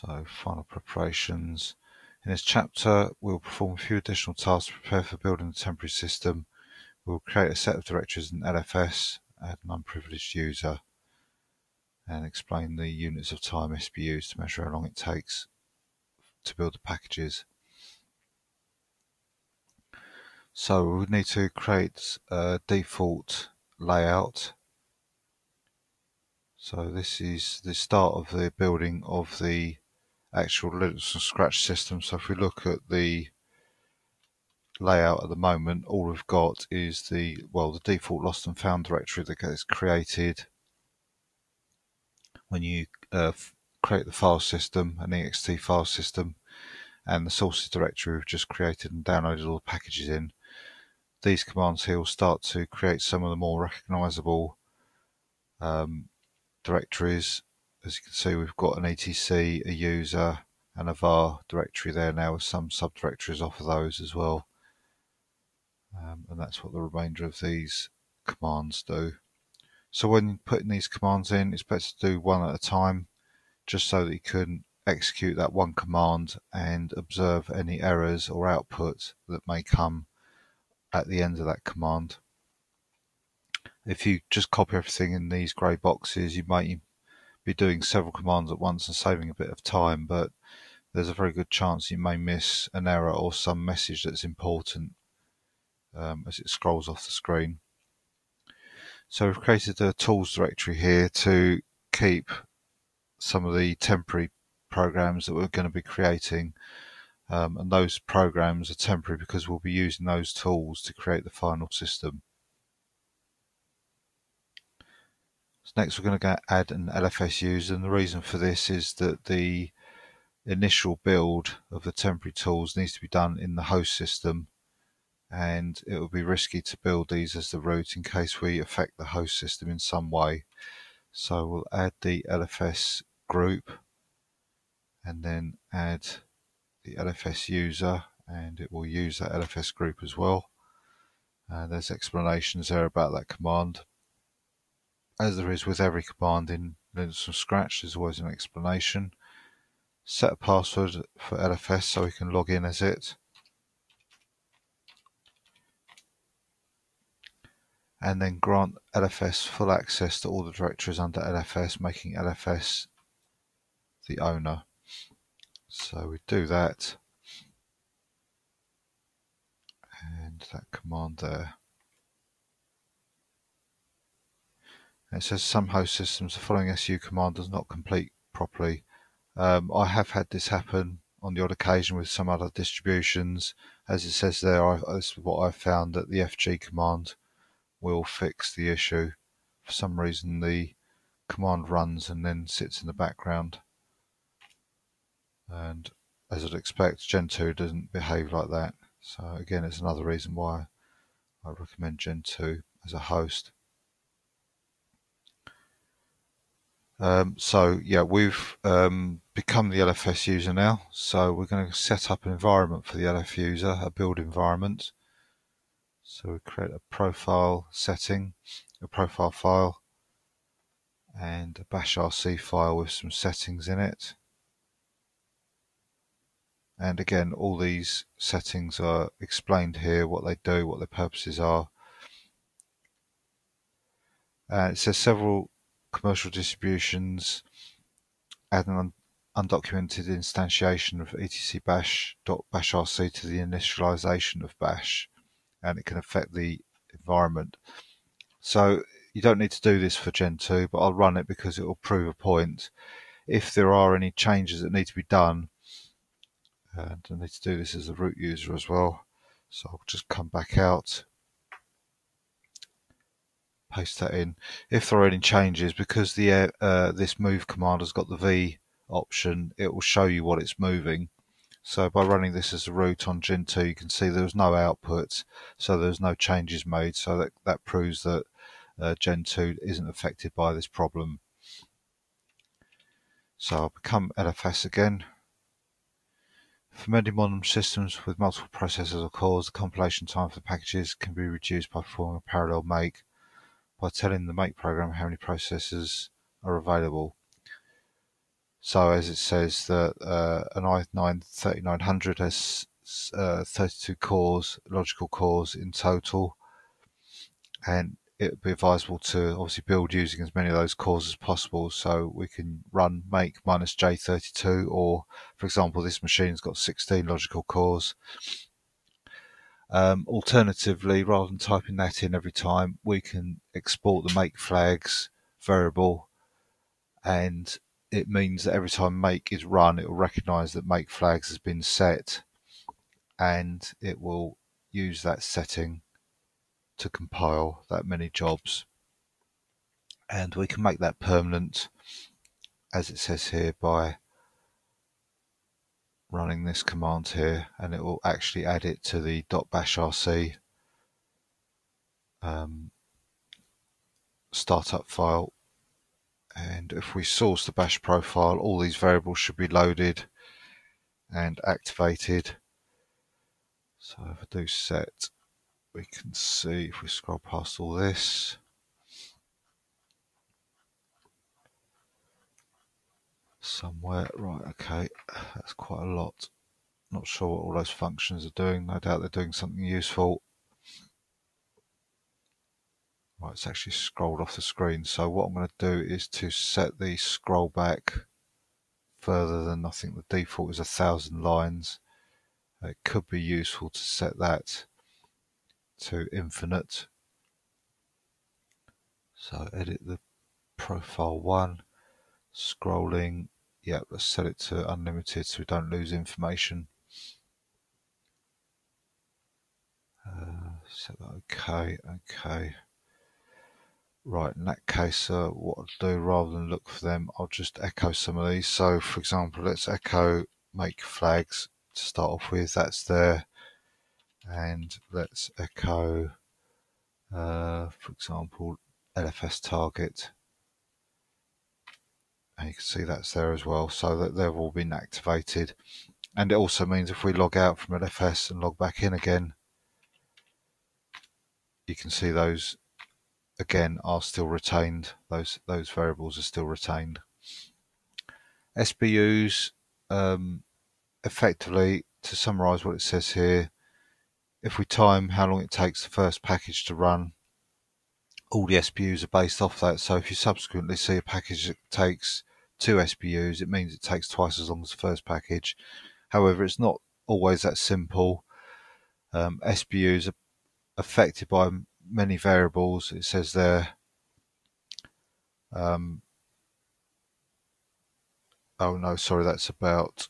So final preparations. In this chapter, we'll perform a few additional tasks to prepare for building the temporary system. We'll create a set of directories in LFS, add an unprivileged user, and explain the units of time SBUs to measure how long it takes to build the packages. So we would need to create a default layout. So this is the start of the building of the actual Linux from scratch system. So if we look at the layout at the moment, all we've got is the, well, the default lost and found directory that gets created when you uh, create the file system, an ext file system, and the sources directory we've just created and downloaded all the packages in. These commands here will start to create some of the more recognizable um, directories as you can see we've got an etc, a user and a var directory there now with some subdirectories off of those as well. Um, and that's what the remainder of these commands do. So when putting these commands in, it's better to do one at a time, just so that you can execute that one command and observe any errors or output that may come at the end of that command. If you just copy everything in these grey boxes, you might be doing several commands at once and saving a bit of time, but there's a very good chance you may miss an error or some message that's important um, as it scrolls off the screen. So we've created a tools directory here to keep some of the temporary programs that we're going to be creating um, and those programs are temporary because we'll be using those tools to create the final system. So next we're going to add an LFS user and the reason for this is that the initial build of the temporary tools needs to be done in the host system and it would be risky to build these as the root in case we affect the host system in some way. So we'll add the LFS group and then add the LFS user and it will use that LFS group as well. Uh, there's explanations there about that command as there is with every command in Linux from scratch, there's always an explanation. Set a password for LFS so we can log in as it. And then grant LFS full access to all the directories under LFS, making LFS the owner. So we do that. And that command there. It says some host systems the following SU command does not complete properly. Um, I have had this happen on the odd occasion with some other distributions. As it says there, I, this is what I've found that the FG command will fix the issue. For some reason, the command runs and then sits in the background. And as I'd expect, Gentoo doesn't behave like that. So again, it's another reason why I recommend Gentoo as a host. Um, so yeah, we've um, become the LFS user now. So we're going to set up an environment for the LF user, a build environment. So we create a profile setting, a profile file, and a bash RC file with some settings in it. And again, all these settings are explained here, what they do, what their purposes are. Uh, it says several commercial distributions add an undocumented instantiation of etc bash.bashrc to the initialization of bash and it can affect the environment. So you don't need to do this for Gentoo, but I'll run it because it will prove a point. If there are any changes that need to be done, and I need to do this as a root user as well, so I'll just come back out paste that in. If there are any changes, because the uh, uh, this move command has got the V option, it will show you what it's moving. So by running this as a root on Gentoo, you can see there was no output, so there's no changes made. So that, that proves that uh, Gentoo isn't affected by this problem. So I'll become LFS again. For many modern systems with multiple processors or cores, the compilation time for packages can be reduced by performing a parallel make by telling the make program how many processors are available. So as it says that uh, an i9 3900 has uh, 32 cores, logical cores in total, and it would be advisable to obviously build using as many of those cores as possible so we can run make minus J32 or for example this machine's got 16 logical cores. Um, alternatively, rather than typing that in every time, we can export the make flags variable and it means that every time make is run, it will recognize that make flags has been set and it will use that setting to compile that many jobs. And we can make that permanent, as it says here, by running this command here, and it will actually add it to the .bashrc um, startup file. And if we source the bash profile, all these variables should be loaded and activated. So if I do set we can see if we scroll past all this somewhere. Right okay. That's quite a lot. Not sure what all those functions are doing. No doubt they're doing something useful. Right it's actually scrolled off the screen. So what I'm going to do is to set the scroll back further than I think the default is a thousand lines. It could be useful to set that to infinite. So edit the profile one, scrolling, yeah, let's set it to unlimited so we don't lose information. Uh, set that okay, okay. Right, in that case, uh, what I'll do rather than look for them, I'll just echo some of these. So, for example, let's echo make flags to start off with. That's there and let's echo, uh, for example, LFS target. And you can see that's there as well, so that they've all been activated. And it also means if we log out from LFS and log back in again, you can see those again are still retained. Those those variables are still retained. SBUs, um, effectively, to summarize what it says here, if we time how long it takes the first package to run, all the SBUs are based off that. So if you subsequently see a package that takes two SBUs, it means it takes twice as long as the first package. However, it's not always that simple. Um, SBUs are affected by many variables. It says there. Um, oh no, sorry, that's about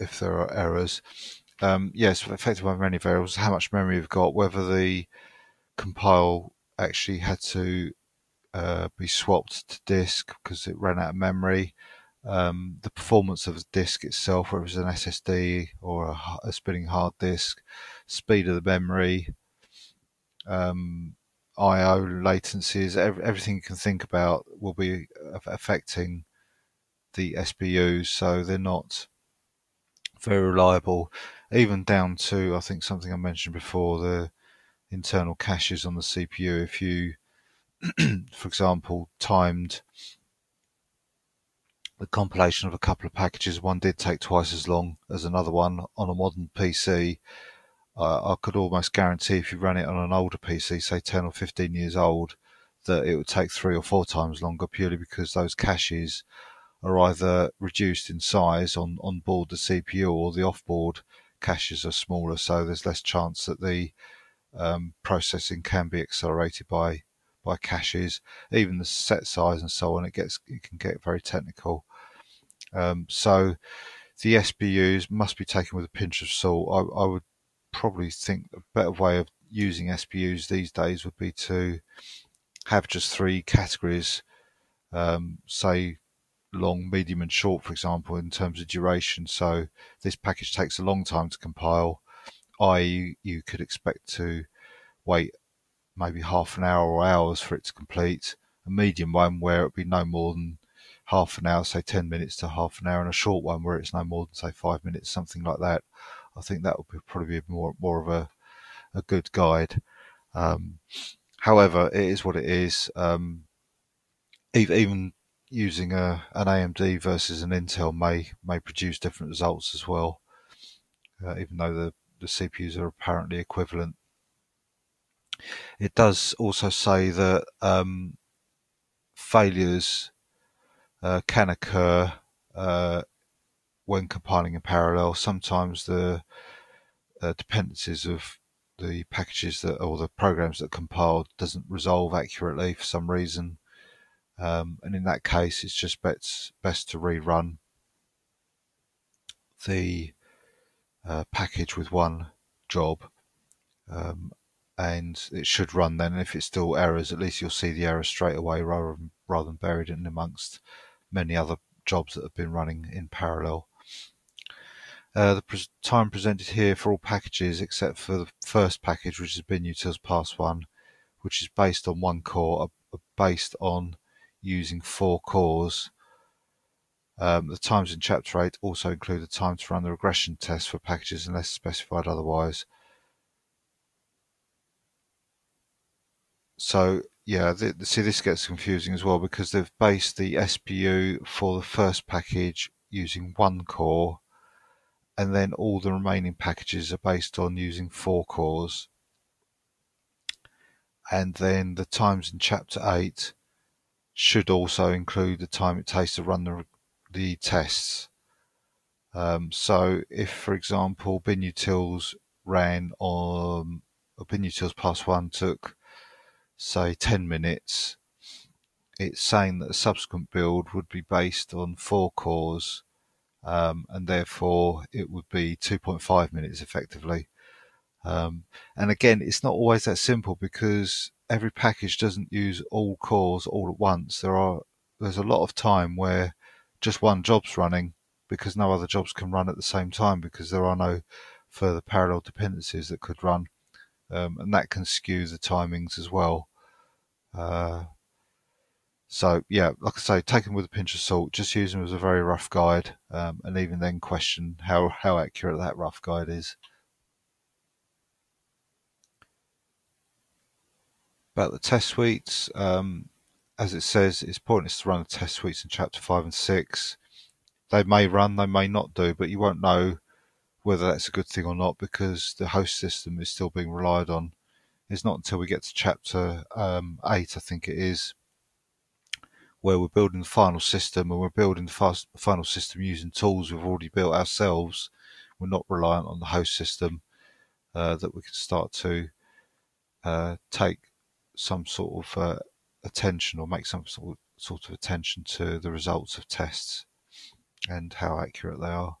if there are errors um, yes, affected by many variables, how much memory we've got, whether the compile actually had to uh, be swapped to disk because it ran out of memory, um, the performance of the disk itself, whether it's an SSD or a, a spinning hard disk, speed of the memory, um, I/O latencies, everything you can think about will be affecting the SBUs, so they're not very reliable. Even down to I think something I mentioned before the internal caches on the CPU. If you, for example, timed the compilation of a couple of packages, one did take twice as long as another one on a modern PC. Uh, I could almost guarantee if you ran it on an older PC, say 10 or 15 years old, that it would take three or four times longer purely because those caches are either reduced in size on, on board the CPU or the off-board caches are smaller, so there's less chance that the um, processing can be accelerated by by caches. Even the set size and so on, it gets it can get very technical. Um, so the SBUs must be taken with a pinch of salt. I, I, would probably think a better way of using SBUs these days would be to have just three categories, um, say long, medium, and short, for example, in terms of duration. So this package takes a long time to compile, i.e., you could expect to wait maybe half an hour or hours for it to complete. A medium one where it would be no more than half an hour, say 10 minutes to half an hour, and a short one where it's no more than, say, five minutes, something like that. I think that would be probably be more, more of a, a good guide. Um, however, it is what it is. Um, even using a, an AMD versus an Intel may may produce different results as well, uh, even though the, the CPUs are apparently equivalent. It does also say that um, failures uh, can occur uh, when compiling in parallel. Sometimes the uh, dependencies of the packages that or the programs that compiled doesn't resolve accurately for some reason. Um, and in that case, it's just best, best to rerun the package with one job. Um, and it should run then. And if it's still errors, at least you'll see the error straight away rather than, rather than buried in amongst many other jobs that have been running in parallel. Uh, the pre time presented here for all packages except for the first package, which has been binutils pass 1, which is based on one core, uh, based on using four cores. Um, the times in Chapter 8 also include the time to run the regression test for packages unless specified otherwise. So yeah, see this gets confusing as well because they've based the SBU for the first package using one core and then all the remaining packages are based on using four cores. And then the times in chapter 8 should also include the time it takes to run the, the tests. Um, so if, for example, binutils ran on, or binutils pass one took, say, 10 minutes, it's saying that a subsequent build would be based on four cores, um, and therefore it would be 2.5 minutes effectively. Um, and again, it's not always that simple because every package doesn't use all cores all at once. There are there's a lot of time where just one job's running because no other jobs can run at the same time because there are no further parallel dependencies that could run, um, and that can skew the timings as well. Uh, so yeah, like I say, take them with a pinch of salt. Just use them as a very rough guide, um, and even then question how how accurate that rough guide is. About the test suites, um, as it says, it's pointless to run the test suites in chapter 5 and 6. They may run, they may not do, but you won't know whether that's a good thing or not because the host system is still being relied on. It's not until we get to chapter um, 8, I think it is, where we're building the final system and we're building the final system using tools we've already built ourselves. We're not reliant on the host system uh, that we can start to uh, take some sort of uh, attention or make some sort of, sort of attention to the results of tests and how accurate they are.